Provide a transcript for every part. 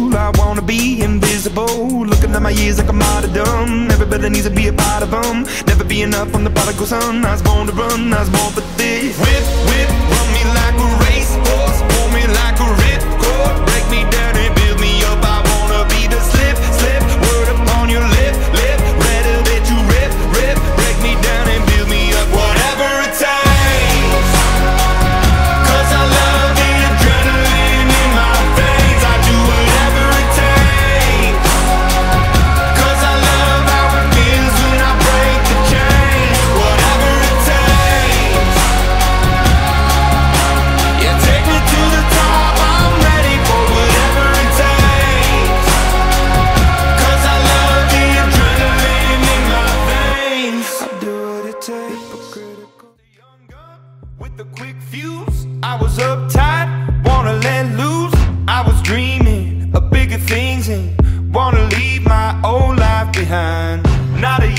visual. I wanna be invisible. Looking at my years like a martyrdom. Everybody needs to be a part of them. Never be enough on the prodigal son. I was born to run, I was born for this. Whip, whip,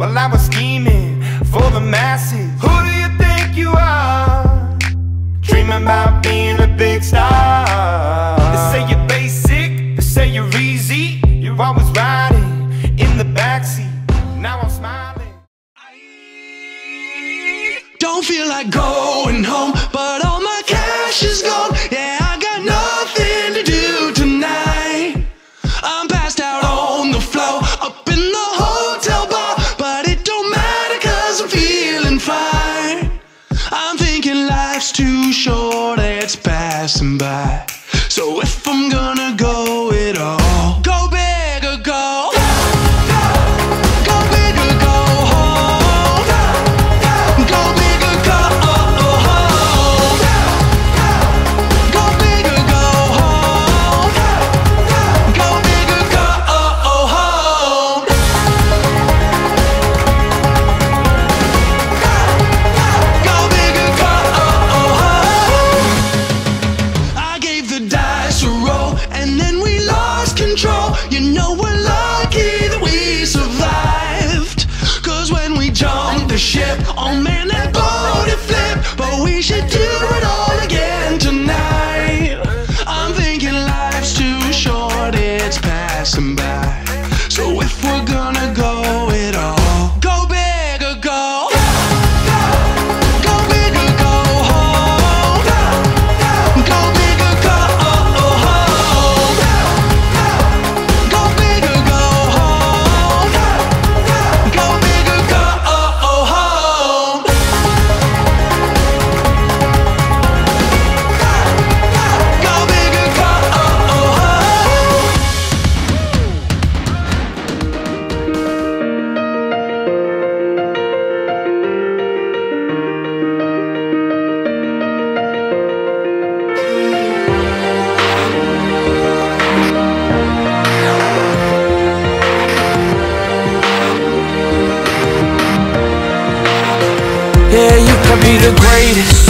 while I was scheming for the masses. Who do you think you are? Dreaming about being a big star. They say you're basic, they say you're easy. You're always riding in the backseat. Now I'm smiling. Don't feel like going home, passing by. So if I'm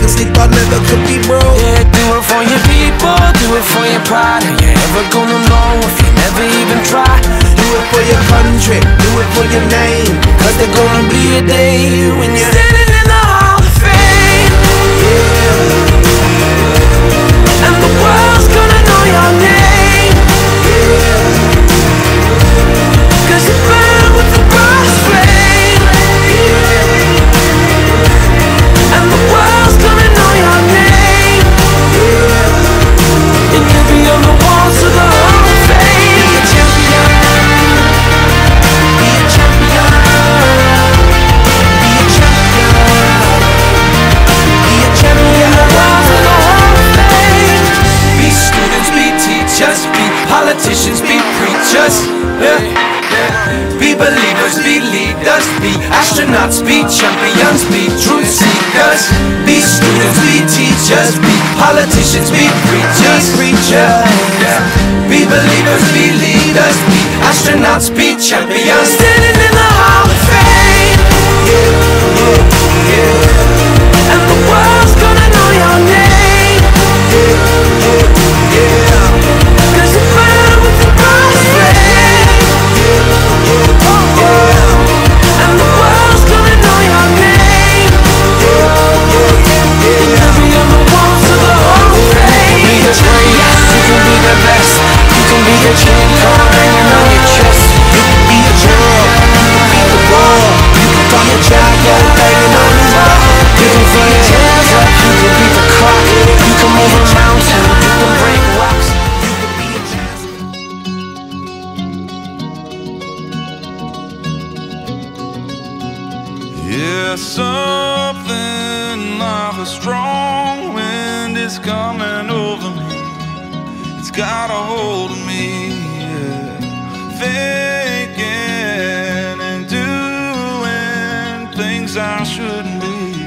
records they thought never could be broke. Yeah, do it for your people, do it for your pride. Are you ever gonna know if you never even try? Do it for your country, do it for your name. Cause there's gonna be a day when you're standing be champions, be truth seekers. Be students, be teachers, be politicians, be preachers, preachers. Be believers, be leaders, be astronauts, be champions. Standing in the Hall of Fame. And I shouldn't be.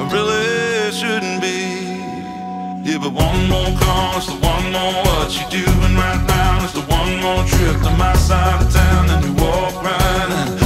I really shouldn't be. Yeah, but one more call is the one more what you doing right now is the one more trip to my side of town and you walk right in.